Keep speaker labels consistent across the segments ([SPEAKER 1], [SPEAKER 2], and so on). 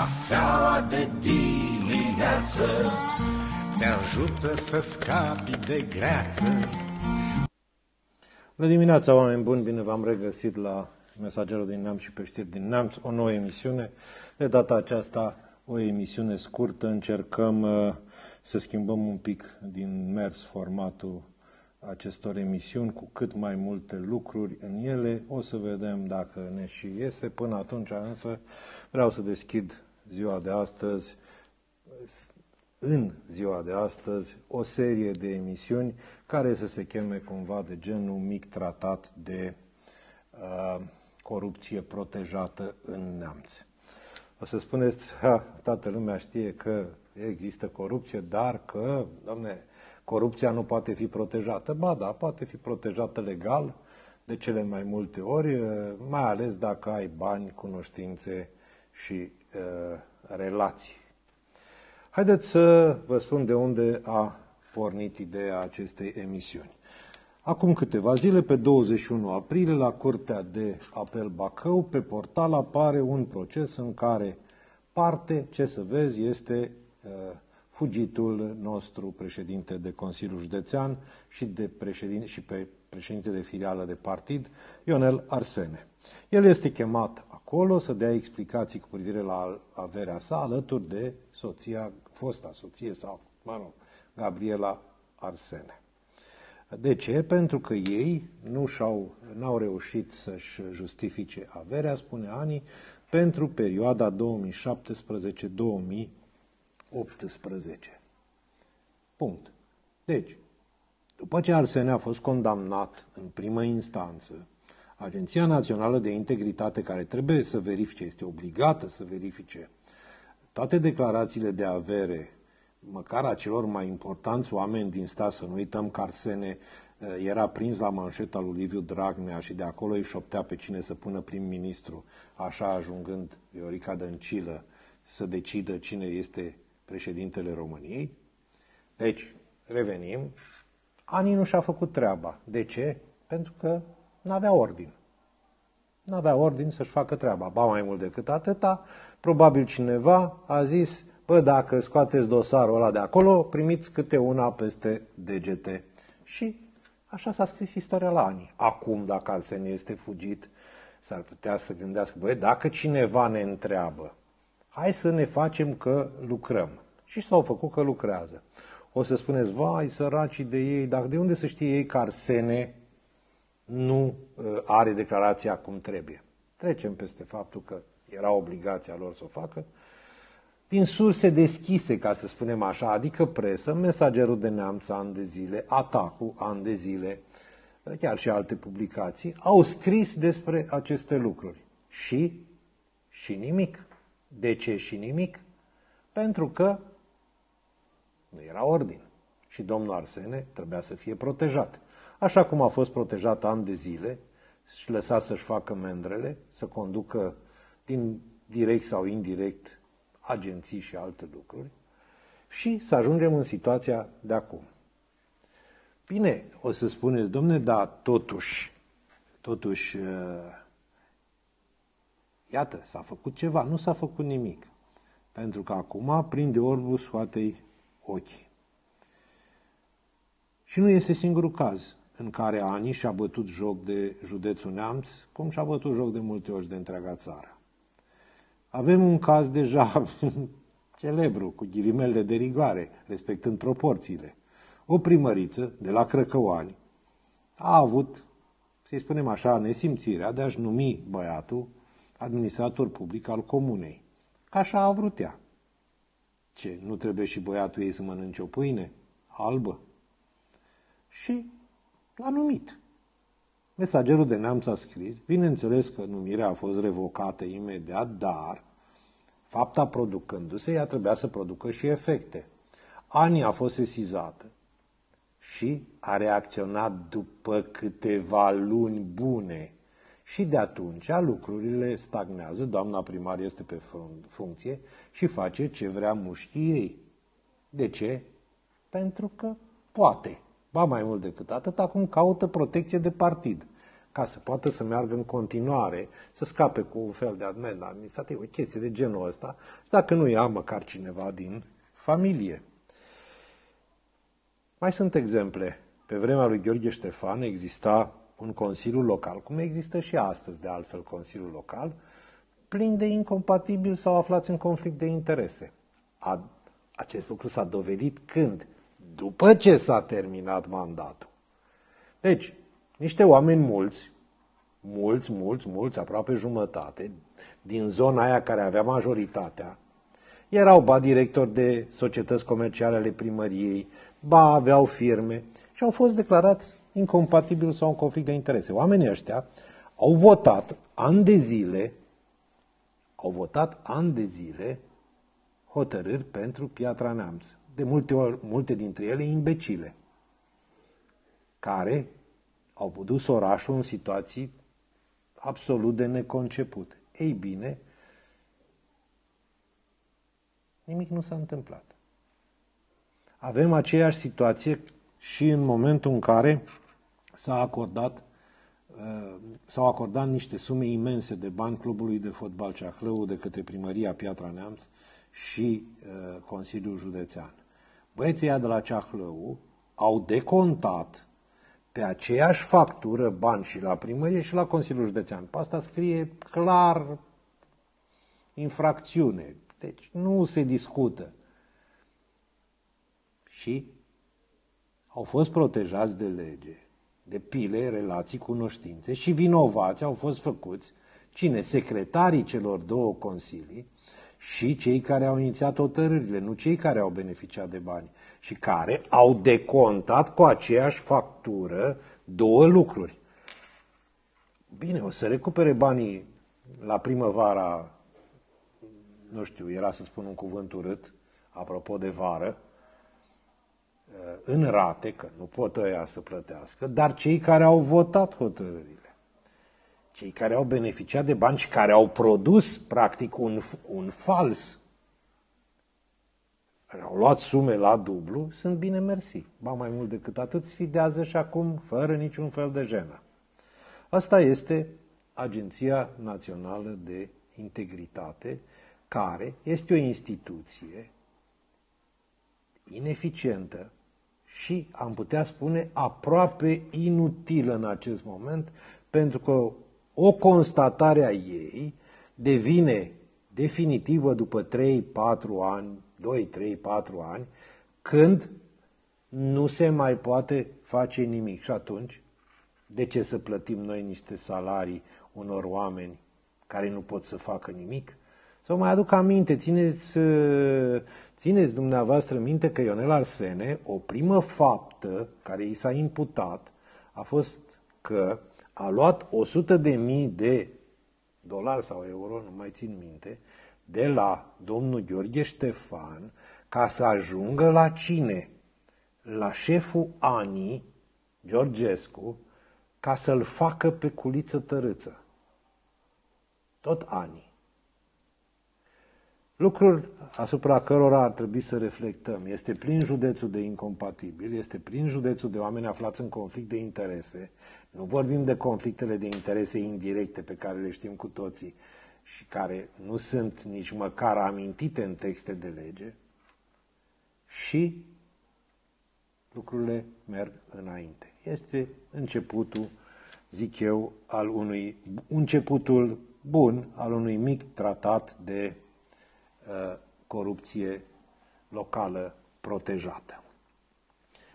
[SPEAKER 1] Cafeaua de dimineață Te ajută să scapi de greață
[SPEAKER 2] Bună dimineața, oameni buni! Bine v-am regăsit la Mesagerul din Neamț și pe știri din Neamț, o nouă emisiune. De data aceasta, o emisiune scurtă. Încercăm uh, să schimbăm un pic din mers formatul acestor emisiuni cu cât mai multe lucruri în ele. O să vedem dacă ne și iese. Până atunci însă vreau să deschid ziua de astăzi, în ziua de astăzi, o serie de emisiuni care să se cheme cumva de genul mic tratat de uh, corupție protejată în neamț. O să spuneți, ha, toată lumea știe că există corupție, dar că, domne, corupția nu poate fi protejată. Ba da, poate fi protejată legal de cele mai multe ori, mai ales dacă ai bani, cunoștințe și uh, relații. Haideți să vă spun de unde a pornit ideea acestei emisiuni. Acum câteva zile, pe 21 aprilie, la Curtea de Apel Bacău, pe portal apare un proces în care parte, ce să vezi, este uh, fugitul nostru președinte de Consiliul Județean și, de președinte, și pe președinte de filială de partid, Ionel Arsene. El este chemat acolo să dea explicații cu privire la averea sa alături de soția, fosta soție sau, mă rog, Gabriela Arsene. De ce? Pentru că ei nu și-au, n-au reușit să-și justifice averea, spune Ani, pentru perioada 2017-2018. Punct. Deci, după ce Arsene a fost condamnat în primă instanță, Agenția Națională de Integritate, care trebuie să verifice, este obligată să verifice toate declarațiile de avere măcar a celor mai importanți oameni din stat, să nu uităm că Arsene eh, era prins la manșeta lui Liviu Dragnea și de acolo îi șoptea pe cine să pună prim-ministru, așa ajungând Viorica Dăncilă să decidă cine este președintele României. Deci, revenim, Ani nu și-a făcut treaba. De ce? Pentru că nu avea ordin. Nu avea ordin să-și facă treaba. Ba mai mult decât atâta, probabil cineva a zis, Bă, dacă scoateți dosarul ăla de acolo, primiți câte una peste degete. Și așa s-a scris istoria la ani. Acum, dacă Arsenie este fugit, s-ar putea să gândească, băi, dacă cineva ne întreabă, hai să ne facem că lucrăm. Și s-au făcut că lucrează. O să spuneți, vai, săracii de ei, dar de unde să știe ei că Arsene nu uh, are declarația cum trebuie? Trecem peste faptul că era obligația lor să o facă din surse deschise, ca să spunem așa, adică presă, mesagerul de neamț ani de zile, atacul ani de zile, chiar și alte publicații, au scris despre aceste lucruri. Și, și nimic. De ce și nimic? Pentru că nu era ordine. Și domnul Arsene trebuia să fie protejat. Așa cum a fost protejat ani de zile și lăsat să-și facă mendrele, să conducă din direct sau indirect agenții și alte lucruri și să ajungem în situația de acum. Bine, o să spuneți, domne, da, totuși, totuși, uh, iată, s-a făcut ceva, nu s-a făcut nimic. Pentru că acum prinde orbul scoatei ochii. Și nu este singurul caz în care Ani și-a bătut joc de județul Neamț, cum și-a bătut joc de multe ori de întreaga țară. Avem un caz deja celebru, cu ghilimele de rigoare, respectând proporțiile. O primăriță de la Crăcăoani a avut, să-i spunem așa, nesimțirea de a-și numi băiatul administrator public al comunei. Ca așa a vrut ea. Ce, nu trebuie și băiatul ei să mănânce o pâine albă? Și l-a numit. Mesagerul de neamț a scris, bineînțeles că numirea a fost revocată imediat, dar fapta producându-se, ea trebuia să producă și efecte. Ani a fost sesizată și a reacționat după câteva luni bune. Și de atunci lucrurile stagnează, doamna primar este pe funcție și face ce vrea mușchii ei. De ce? Pentru că poate. Ba mai mult decât atât, acum caută protecție de partid. ca să poată să meargă în continuare, să scape cu un fel de admen administrativ, o chestie de genul ăsta, dacă nu ia măcar cineva din familie. Mai sunt exemple. Pe vremea lui Gheorghe Ștefan exista un consiliu local, cum există și astăzi de altfel consiliul local, plin de incompatibili sau aflați în conflict de interese. A, acest lucru s-a dovedit când? După ce s-a terminat mandatul. Deci, niște oameni mulți, mulți, mulți, mulți, aproape jumătate, din zona aia care avea majoritatea, erau ba directori de societăți comerciale ale primăriei, ba aveau firme și au fost declarați incompatibili sau în conflict de interese. Oamenii ăștia au votat ani de zile, au votat ani de zile hotărâri pentru Piatra Neamț. De multe ori, multe dintre ele imbecile, care au putut orașul în situații absolut de neconcepute. Ei bine, nimic nu s-a întâmplat. Avem aceeași situație și în momentul în care s-a acordat uh, s-au acordat niște sume imense de bani clubului de fotbal Ceahlău de către primăria Piatra Neamț și uh, Consiliul Județean. Băieții de la Ceahlău au decontat pe aceeași factură bani și la primărie și la Consiliul Județean. Pe asta scrie clar infracțiune. Deci nu se discută. Și au fost protejați de lege, de pile, relații, cunoștințe și vinovați au fost făcuți cine? Secretarii celor două consilii și cei care au inițiat hotărârile, nu cei care au beneficiat de bani și care au decontat cu aceeași factură două lucruri. Bine, o să recupere banii la primăvara, nu știu, era să spun un cuvânt urât, apropo de vară, în rate, că nu pot ăia să plătească, dar cei care au votat hotărârile, cei care au beneficiat de bani și care au produs, practic, un, un fals care au luat sume la dublu, sunt bine mersi. Ba mai mult decât atât, sfidează și acum fără niciun fel de jenă. Asta este Agenția Națională de Integritate, care este o instituție ineficientă și, am putea spune, aproape inutilă în acest moment, pentru că o constatare a ei devine definitivă după 3-4 ani 2, 3, 4 ani, când nu se mai poate face nimic. Și atunci, de ce să plătim noi niște salarii unor oameni care nu pot să facă nimic? Să mai aduc aminte, țineți, țineți dumneavoastră minte că Ionel Arsene, o primă faptă care i s-a imputat, a fost că a luat 100 de mii de dolari sau euro, nu mai țin minte, de la domnul Gheorghe Ștefan ca să ajungă la cine? La șeful Ani, Georgescu, ca să-l facă pe culiță tărâță. Tot Ani. Lucruri asupra cărora ar trebui să reflectăm. Este plin județul de incompatibil, este plin județul de oameni aflați în conflict de interese. Nu vorbim de conflictele de interese indirecte pe care le știm cu toții, și care nu sunt nici măcar amintite în texte de lege și lucrurile merg înainte. Este începutul, zic eu, al unui începutul bun al unui mic tratat de uh, corupție locală protejată.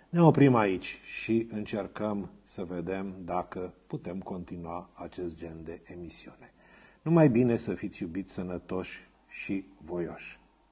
[SPEAKER 2] Ne oprim aici și încercăm să vedem dacă putem continua acest gen de emisiune. Numai bine să fiți iubiți, sănătoși și voioși.